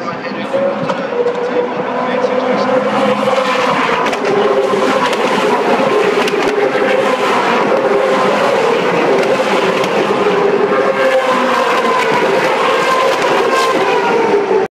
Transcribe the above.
Right,